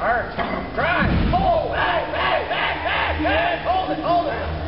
Art. Try. Pull. Hey, hey, hey, hey, hey. Hold it, hold it.